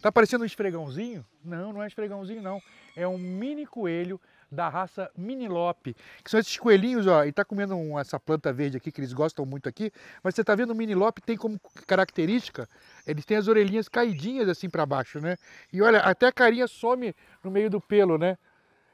Tá parecendo um esfregãozinho? Não, não é esfregãozinho não. É um mini coelho da raça Minilope, que são esses coelhinhos, ó, e tá comendo um, essa planta verde aqui que eles gostam muito aqui, mas você tá vendo o Minilope tem como característica, eles têm as orelhinhas caidinhas assim para baixo, né? E olha, até a carinha some no meio do pelo, né?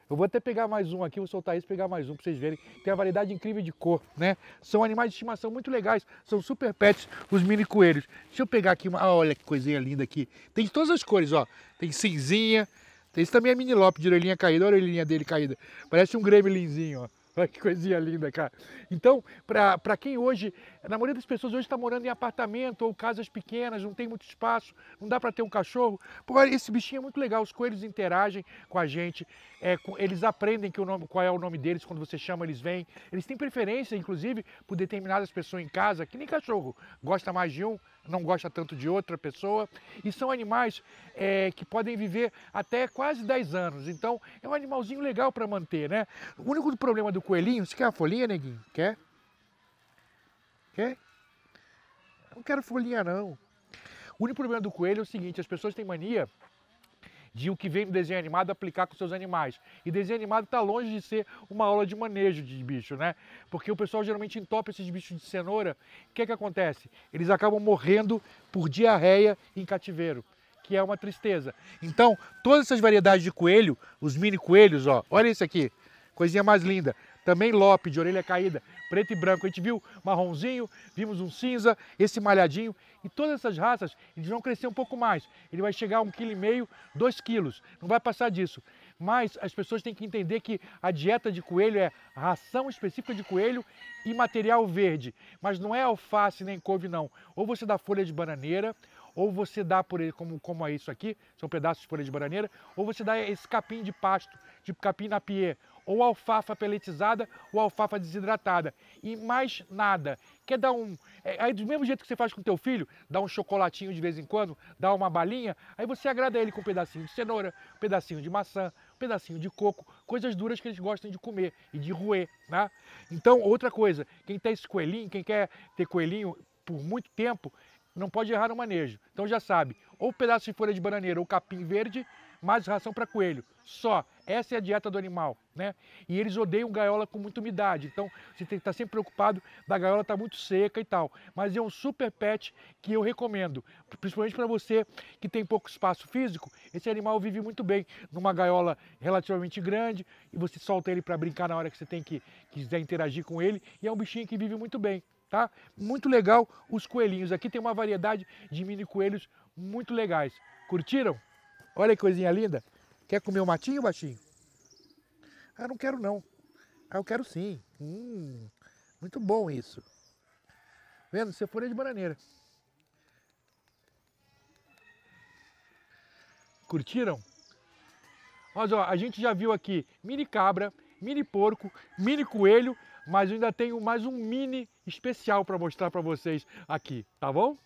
Eu vou até pegar mais um aqui, vou soltar e pegar mais um para vocês verem. Tem uma variedade incrível de cor, né? São animais de estimação muito legais, são super pets os mini coelhos. Deixa eu pegar aqui uma, ah, olha que coisinha linda aqui. Tem de todas as cores, ó. Tem cinzinha, esse também é mini lope de orelhinha caída, olha a orelhinha dele caída. Parece um gremlinzinho, ó. Olha que coisinha linda, cara. Então, para quem hoje, na maioria das pessoas hoje está morando em apartamento ou casas pequenas, não tem muito espaço, não dá para ter um cachorro. Pô, esse bichinho é muito legal, os coelhos interagem com a gente, é, eles aprendem que o nome, qual é o nome deles, quando você chama eles vêm. Eles têm preferência, inclusive, por determinadas pessoas em casa, que nem cachorro, gosta mais de um, não gosta tanto de outra pessoa. E são animais é, que podem viver até quase 10 anos. Então é um animalzinho legal para manter, né? O único problema do coelhinho, você quer uma folhinha, neguinho? Quer? Quer? Não quero folhinha não. O único problema do coelho é o seguinte, as pessoas têm mania de o que vem no desenho animado aplicar com seus animais. E desenho animado está longe de ser uma aula de manejo de bicho, né? Porque o pessoal geralmente entope esses bichos de cenoura. O que é que acontece? Eles acabam morrendo por diarreia em cativeiro, que é uma tristeza. Então, todas essas variedades de coelho, os mini coelhos, ó, olha esse aqui, coisinha mais linda. Também lope, de orelha caída, preto e branco. A gente viu marronzinho, vimos um cinza, esse malhadinho. E todas essas raças, eles vão crescer um pouco mais. Ele vai chegar a um quilo e meio, dois quilos. Não vai passar disso. Mas as pessoas têm que entender que a dieta de coelho é ração específica de coelho e material verde. Mas não é alface nem couve, não. Ou você dá folha de bananeira, ou você dá por ele, como, como é isso aqui, são pedaços de folha de bananeira, ou você dá esse capim de pasto, tipo capim napier, ou alfafa peletizada ou alfafa desidratada. E mais nada. Quer dar um. É, aí, do mesmo jeito que você faz com teu filho, dá um chocolatinho de vez em quando, dá uma balinha, aí você agrada ele com um pedacinho de cenoura, um pedacinho de maçã, um pedacinho de coco, coisas duras que eles gostam de comer e de roer, né? Então, outra coisa, quem tem esse coelhinho, quem quer ter coelhinho por muito tempo, não pode errar no manejo. Então já sabe, ou pedaço de folha de bananeira ou capim verde, mais ração para coelho. Só. Essa é a dieta do animal, né? E eles odeiam gaiola com muita umidade. Então, você tem que estar sempre preocupado da gaiola estar tá muito seca e tal. Mas é um super pet que eu recomendo. Principalmente para você que tem pouco espaço físico, esse animal vive muito bem numa gaiola relativamente grande e você solta ele para brincar na hora que você tem que quiser interagir com ele. E é um bichinho que vive muito bem. Tá? Muito legal os coelhinhos. Aqui tem uma variedade de mini coelhos muito legais. Curtiram? Olha que coisinha linda. Quer comer o um matinho, baixinho? Ah, não quero não. Ah, eu quero sim. Hum, muito bom isso. Vendo? Você folha de bananeira. Curtiram? Mas ó, a gente já viu aqui mini cabra, mini porco, mini coelho, mas eu ainda tenho mais um mini especial para mostrar para vocês aqui, tá bom?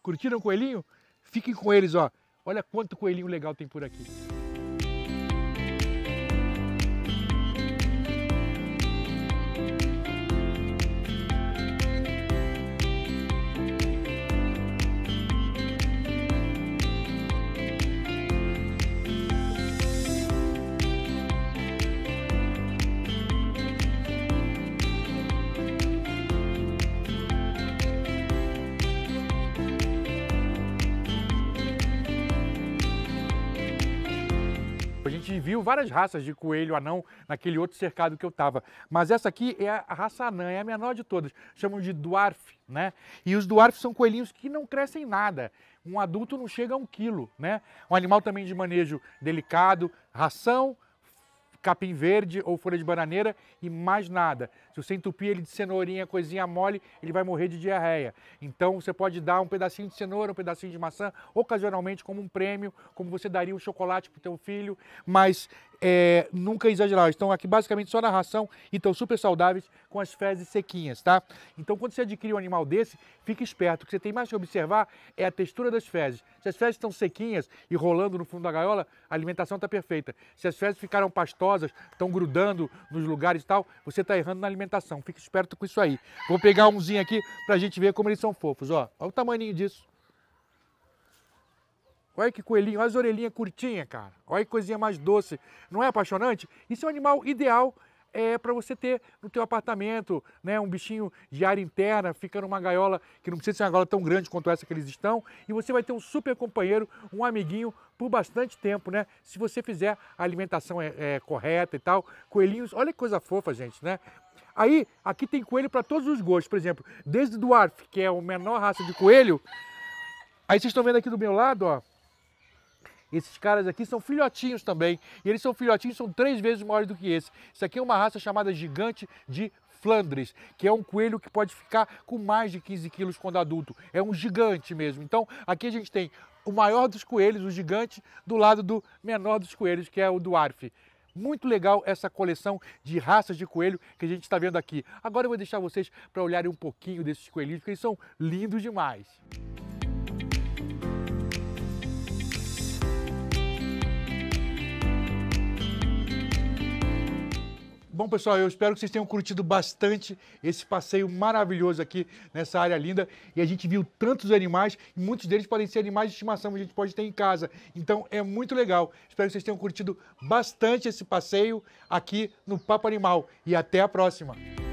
Curtiram o coelhinho? Fiquem com eles, ó. Olha quanto coelhinho legal tem por aqui. Gente viu várias raças de coelho anão naquele outro cercado que eu estava. Mas essa aqui é a raça anã, é a menor de todas. Chamam de dwarf, né? E os dwarfs são coelhinhos que não crescem nada. Um adulto não chega a um quilo, né? Um animal também de manejo delicado, ração, capim verde ou folha de bananeira e mais nada. Se você entupir ele de cenourinha, coisinha mole, ele vai morrer de diarreia. Então você pode dar um pedacinho de cenoura, um pedacinho de maçã, ocasionalmente como um prêmio, como você daria um chocolate para o teu filho, mas é, nunca exagerar. Estão aqui basicamente só na ração e estão super saudáveis com as fezes sequinhas, tá? Então quando você adquirir um animal desse, fique esperto. O que você tem mais que observar é a textura das fezes. Se as fezes estão sequinhas e rolando no fundo da gaiola, a alimentação está perfeita. Se as fezes ficaram pastosas, estão grudando nos lugares e tal, você está errando na alimentação. Fique esperto com isso aí. Vou pegar umzinho aqui para a gente ver como eles são fofos. Ó, olha o tamanho disso. Olha que coelhinho, olha as orelhinhas curtinhas, cara. Olha que coisinha mais doce. Não é apaixonante? Isso é um animal ideal é para você ter no teu apartamento, né, um bichinho de área interna, fica numa gaiola que não precisa ser uma gaiola tão grande quanto essa que eles estão, e você vai ter um super companheiro, um amiguinho por bastante tempo, né? Se você fizer a alimentação é, é, correta e tal, coelhinhos, olha que coisa fofa, gente, né? Aí, aqui tem coelho para todos os gostos, por exemplo, desde o Dwarf, que é a menor raça de coelho, aí vocês estão vendo aqui do meu lado, ó, esses caras aqui são filhotinhos também. E eles são filhotinhos, são três vezes maiores do que esse. Isso aqui é uma raça chamada gigante de Flandres, que é um coelho que pode ficar com mais de 15 quilos quando adulto. É um gigante mesmo. Então, aqui a gente tem o maior dos coelhos, o gigante, do lado do menor dos coelhos, que é o Dwarf. Muito legal essa coleção de raças de coelho que a gente está vendo aqui. Agora eu vou deixar vocês para olharem um pouquinho desses coelhinhos, porque eles são lindos demais. Bom, pessoal, eu espero que vocês tenham curtido bastante esse passeio maravilhoso aqui nessa área linda. E a gente viu tantos animais, e muitos deles podem ser animais de estimação que a gente pode ter em casa. Então é muito legal. Espero que vocês tenham curtido bastante esse passeio aqui no Papo Animal. E até a próxima!